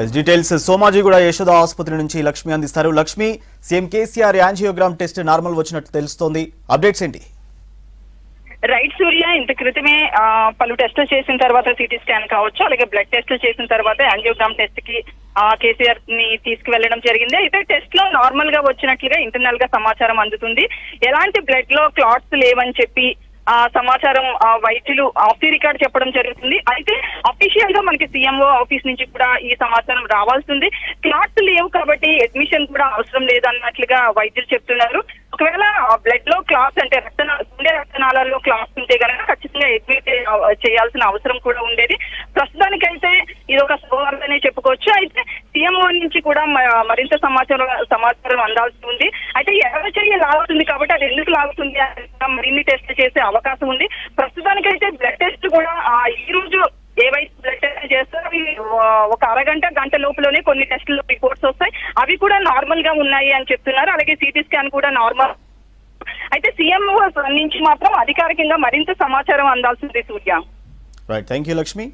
Yes details Somaji కూడా యశోద ఆసుపత్రి నుంచి లక్ష్మి అందిస్తారు. Lakshmi CM KCR angiogram test normal వచ్చినట్టు తెలుస్తోంది. అప్డేట్స్ ఏంటి? రైట్ సూర్య ఇంత క్రితమే పలు టెస్టులు చేసిన తర్వాత సిటీ స్కాన్ కావచ్చు అలాగే బ్లడ్ టెస్టులు చేసిన తర్వాత యాంజియోగ్రామ్ టెస్ట్కి కేసీఆర్ని తీసుకువెళ్ళడం జరిగింది. అయితే టెస్ట్లో నార్మల్గా వచ్చినట్లుగా ఇంటర్నల్గా సమాచారం అందుతుంది. ఎలాంటి బ్లడ్లో క్లాట్స్ లేవని చెప్పి సమాచారం ఆ, వైద్యులు ఆఫ్ ది రికార్డ్ చెప్పడం జరుగుతుంది. అయితే అఫీషియల్గా మనకి సీఎంఓ ఆఫీస్ నుంచి కూడా ఈ సమాచారం రావాల్సింది. క్లాట్స్ లేవు కాబట్టి అడ్మిషన్ కూడా అవసరం లేదన్నట్లుగా వైద్యులు చెప్తున్నారు. ఒకవేళ బ్లడ్లో క్లాత్స్ అంటే రక్త గుండె రక్తనాళాల్లో క్లాత్స్ ఉంటే కనుక ఖచ్చితంగా అడ్మిట్ చేయాల్సిన అవసరం కూడా ఉండేది. ప్రస్తుతానికి అయితే సీఎంఓ నుంచి కూడా మరింత సమాచారం సమాచారం అందాల్సి ఉంది. అయితే ఎవరి చర్య లాగుతుంది కాబట్టి అది ఎందుకు లాగుతుంది అని మరిన్ని టెస్ట్ చేసే అవకాశం ఉంది. ప్రస్తుతానికైతే బ్లడ్ టెస్ట్ కూడా ఈ రోజు ఏవైతే బ్లడ్ టెస్ట్ చేస్తారో అవి ఒక అరగంట గంట లోపలనే కొన్ని టెస్టులు రిపోర్ట్స్ వస్తాయి. అవి కూడా నార్మల్గా ఉన్నాయి అని చెప్తున్నారు. అలాగే సిటీ స్కాన్ కూడా నార్మల్. అయితే సీఎం నుంచి మాత్రం అధికారికంగా మరింత సమాచారం అందాల్సింది Surya. Right thank you Lakshmi